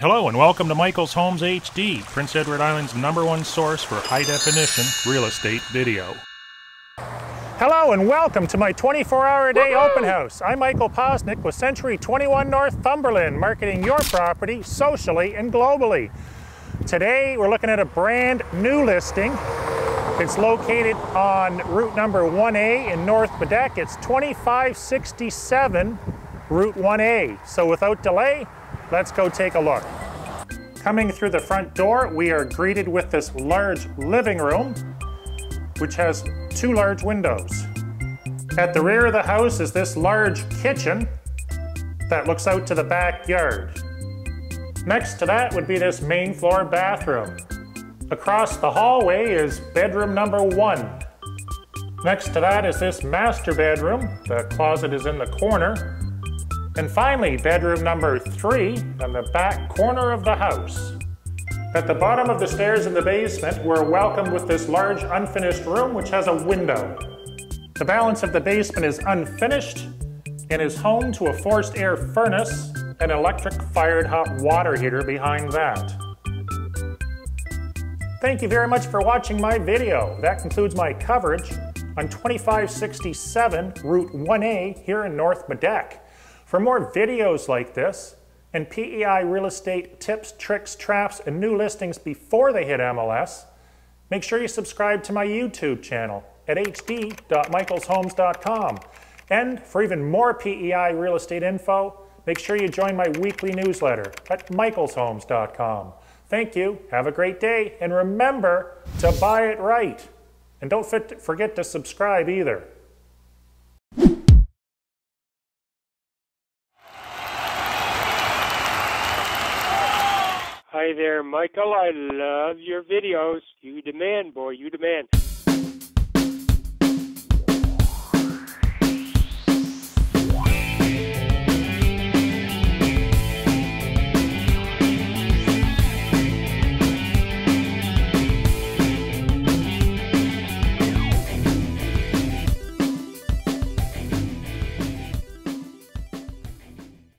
Hello and welcome to Michael's Homes HD, Prince Edward Island's number one source for high definition real estate video. Hello and welcome to my 24 hour a day open house. I'm Michael Poczynek with Century 21 Northumberland, marketing your property socially and globally. Today we're looking at a brand new listing. It's located on route number 1A in North Bedeque. It's 2567 Route 1A. So without delay, let's go take a look. Coming through the front door, we are greeted with this large living room, which has two large windows. At the rear of the house is this large kitchen that looks out to the backyard. Next to that would be this main floor bathroom. Across the hallway is bedroom number one. Next to that is this master bedroom. The closet is in the corner. And finally, bedroom number three on the back corner of the house. At the bottom of the stairs in the basement, we're welcomed with this large unfinished room which has a window. The balance of the basement is unfinished and is home to a forced air furnace and electric fired hot water heater behind that. Thank you very much for watching my video. That concludes my coverage on 2567 Route 1A here in North Bedeque. For more videos like this and PEI real estate tips, tricks, traps, and new listings before they hit MLS, make sure you subscribe to my YouTube channel at hd.michaelshomes.com. And for even more PEI real estate info, make sure you join my weekly newsletter at michaelshomes.com. Thank you, have a great day, and remember to buy it right. And don't forget to subscribe either. Hi there, Michael. I love your videos. You demand, boy, you demand.